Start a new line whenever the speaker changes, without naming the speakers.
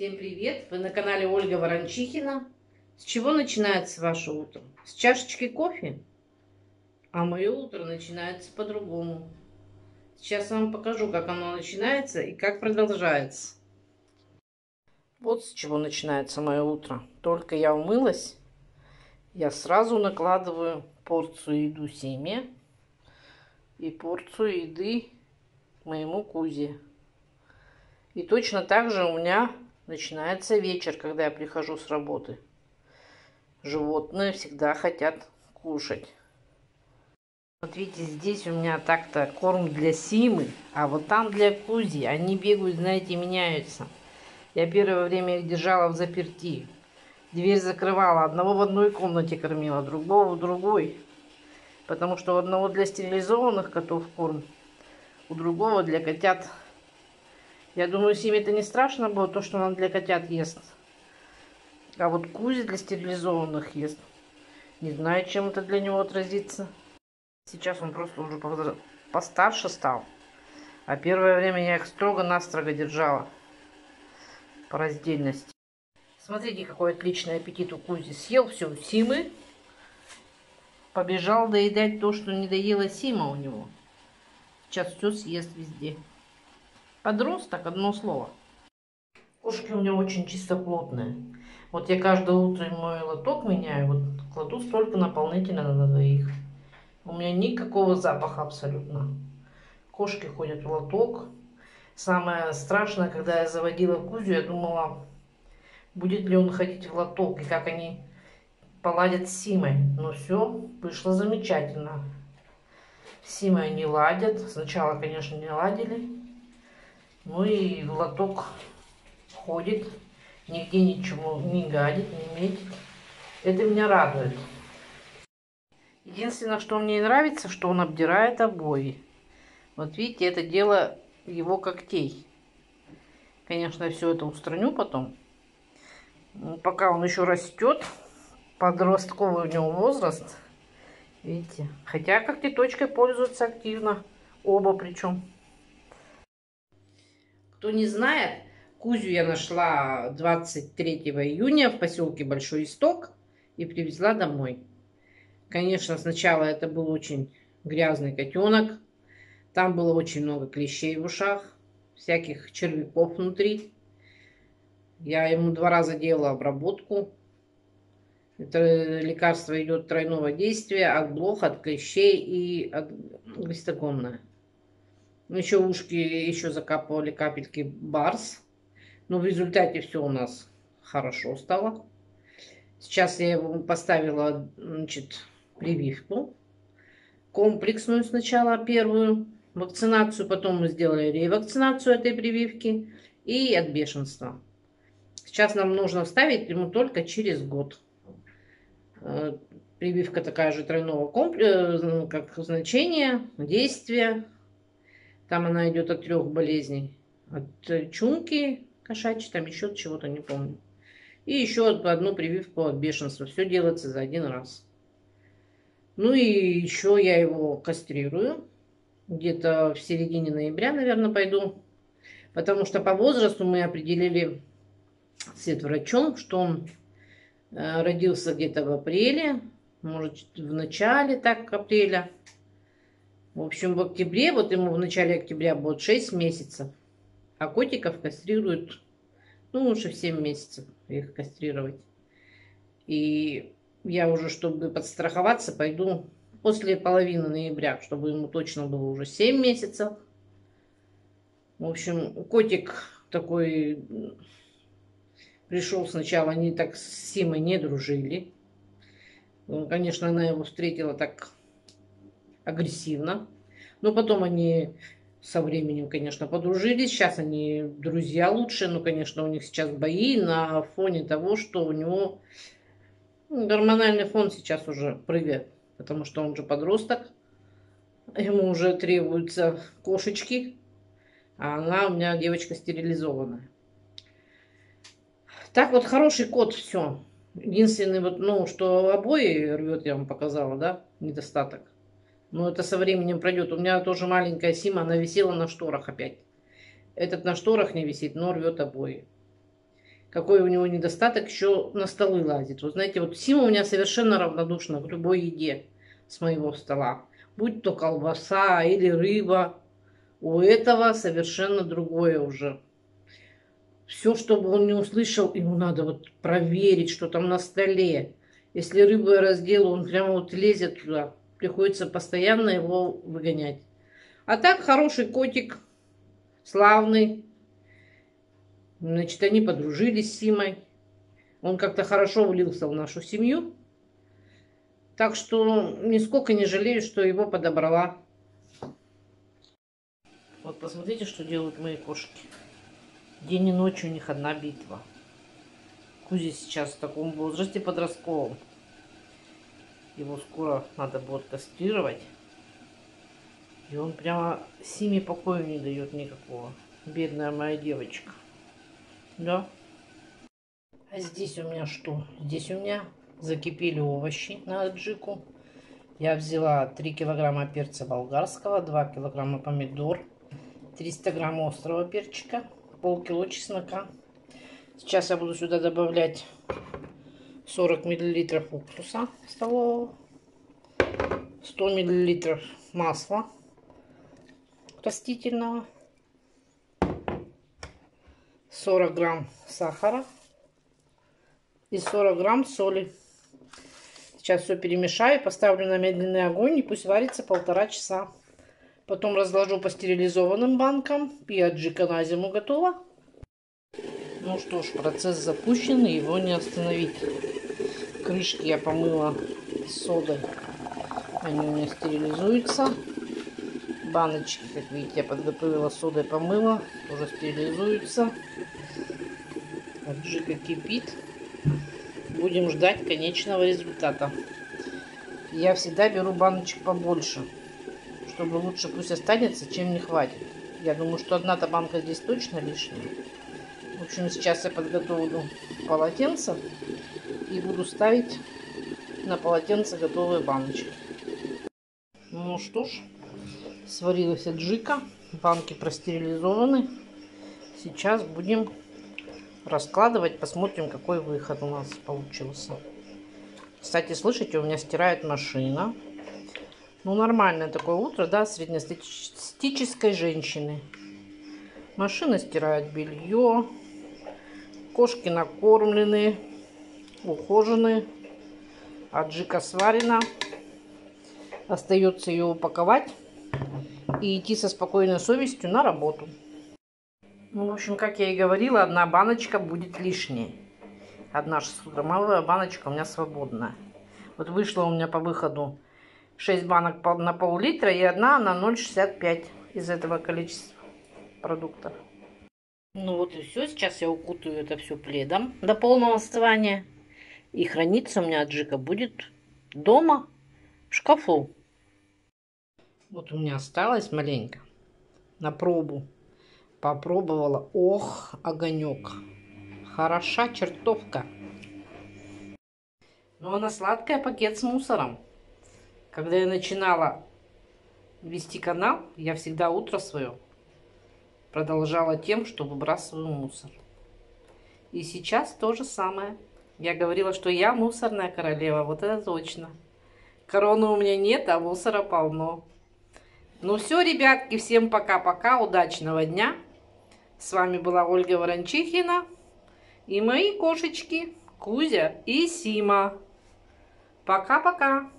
Всем привет! Вы на канале Ольга Ворончихина. С чего начинается ваше утро? С чашечки кофе? А мое утро начинается по-другому. Сейчас я вам покажу, как оно начинается и как продолжается. Вот с чего начинается мое утро. Только я умылась, я сразу накладываю порцию еду семя и порцию еды моему кузе. И точно так же у меня начинается вечер, когда я прихожу с работы. Животные всегда хотят кушать. Вот видите, здесь у меня так-то корм для Симы, а вот там для Кузи. Они бегают, знаете, меняются. Я первое время их держала в заперти. Дверь закрывала. Одного в одной комнате кормила, другого в другой. Потому что у одного для стерилизованных котов корм, у другого для котят. Я думаю, Симе это не страшно было, то, что она для котят ест. А вот Кузи для стерилизованных ест. Не знаю, чем это для него отразится. Сейчас он просто уже постарше стал. А первое время я их строго-настрого держала по раздельности. Смотрите, какой отличный аппетит у Кузи. Съел все у Симы. Побежал доедать то, что не доела Сима у него. Сейчас все съест везде. Подросток, одно слово. Кошки у меня очень чистоплотные. Вот я каждое утро мой лоток меняю, вот кладу столько наполнителя на двоих. У меня никакого запаха абсолютно. Кошки ходят в лоток. Самое страшное, когда я заводила Кузю, я думала, будет ли он ходить в лоток и как они поладят с Симой. Но все вышло замечательно. С Симой они ладят. Сначала, конечно, не ладили. Ну и лоток ходит. Нигде ничего не гадит, не метит. Это меня радует. Единственное, что мне не нравится, что он обдирает обои. Вот видите, это дело его когтей. Конечно, я все это устраню потом. Ну, пока он еще растет, подростковый у него возраст. Видите? Хотя когтеточкой пользуются активно. Оба причем. Кто не знает, Кузю я нашла 23 июня в поселке Большой Исток и привезла домой. Конечно, сначала это был очень грязный котенок. Там было очень много клещей в ушах, всяких червяков внутри. Я ему два раза делала обработку. Это лекарство идет тройного действия от блох, от клещей и от глистогонное. Еще ушки еще закапывали капельки барс. Но в результате все у нас хорошо стало. Сейчас я его поставила, значит, прививку. Комплексную сначала первую вакцинацию, потом мы сделали ревакцинацию этой прививки и от бешенства. Сейчас нам нужно вставить ему только через год. Э, прививка такая же тройного комплекса, э, как значение, действие. Там она идет от трех болезней. От чумки кошачьей, там еще от чего-то, не помню. И еще одну прививку от бешенства. Все делается за один раз. Ну и еще я его кастрирую. Где-то в середине ноября, наверное, пойду. Потому что по возрасту мы определили с врачом, что он э, родился где-то в апреле, может в начале так апреля. В общем, в октябре, вот ему в начале октября будет 6 месяцев. А котиков кастрируют, ну, лучше в 7 месяцев их кастрировать. И я уже, чтобы подстраховаться, пойду после половины ноября, чтобы ему точно было уже 7 месяцев. В общем, котик такой пришел сначала, они так с Симой не дружили. Конечно, она его встретила так агрессивно. Но потом они со временем, конечно, подружились. Сейчас они друзья лучше. Но, конечно, у них сейчас бои на фоне того, что у него гормональный фон сейчас уже прыгает, потому что он же подросток. Ему уже требуются кошечки, а она у меня девочка стерилизованная. Так вот, хороший кот, все. Единственный вот, ну, что обои рвет, я вам показала, да, недостаток. Но это со временем пройдет. У меня тоже маленькая Сима, она висела на шторах опять. Этот на шторах не висит, но рвет обои. какой у него недостаток, еще на столы лазит. Вот знаете, вот Сима у меня совершенно равнодушна к любой еде с моего стола. Будь то колбаса или рыба. У этого совершенно другое уже. Все, чтобы он не услышал, ему надо вот проверить, что там на столе. Если рыбу я разделаю, он прямо вот лезет туда. Приходится постоянно его выгонять. А так хороший котик, славный. Значит, они подружились с Симой. Он как-то хорошо влился в нашу семью. Так что нисколько не жалею, что его подобрала. Вот посмотрите, что делают мои кошки. День и ночь у них одна битва. Кузи сейчас в таком возрасте подростковом. Его скоро надо будет кастрировать. И он прямо Симе покоя не дает никакого. Бедная моя девочка. Да. А здесь у меня что? Здесь у меня закипели овощи на аджику. Я взяла 3 килограмма перца болгарского, 2 килограмма помидор, 300 грамм острого перчика, полкило чеснока. Сейчас я буду сюда добавлять 40 миллилитров уксуса столового, 100 миллилитров масла растительного, 40 грамм сахара и 40 грамм соли. Сейчас все перемешаю, поставлю на медленный огонь и пусть варится полтора часа. Потом разложу по стерилизованным банкам. И аджика на зиму готова. Ну что ж, процесс запущен, и его не остановить. Крышки я помыла содой. Они у меня стерилизуются. Баночки, как видите, я подготовила содой, помыла. Тоже стерилизуются. Аджика кипит. Будем ждать конечного результата. Я всегда беру баночек побольше чтобы лучше пусть останется, чем не хватит. Я думаю, что одна-то банка здесь точно лишняя. В общем, сейчас я подготовлю полотенце и буду ставить на полотенце готовые баночки. Ну что ж, сварилась аджика, банки простерилизованы. Сейчас будем раскладывать, посмотрим, какой выход у нас получился. Кстати, слышите, у меня стирает машина. Ну, нормальное такое утро, да, среднестатистической женщины. Машина стирает белье. Кошки накормлены, ухожены. Аджика сварена. Остается ее упаковать и идти со спокойной совестью на работу. Ну, в общем, как я и говорила, одна баночка будет лишней. Одна 600-граммовая баночка у меня свободная. Вот вышла у меня по выходу 6 банок на пол-литра и одна на 0,65 из этого количества продуктов. Ну вот и все. Сейчас я укутаю это все пледом до полного остывания. И храниться у меня аджика будет дома в шкафу. Вот у меня осталось маленько на пробу. Попробовала. Ох, огонек. Хороша чертовка. Но она сладкая, пакет с мусором. Когда я начинала вести канал, я всегда утро свое продолжала тем, что выбрасываю мусор. И сейчас то же самое. Я говорила, что я мусорная королева, вот это точно. Короны у меня нет, а мусора полно. Ну все, ребятки, всем пока-пока, удачного дня. С вами была Ольга Ворончихина и мои кошечки Кузя и Сима. Пока-пока.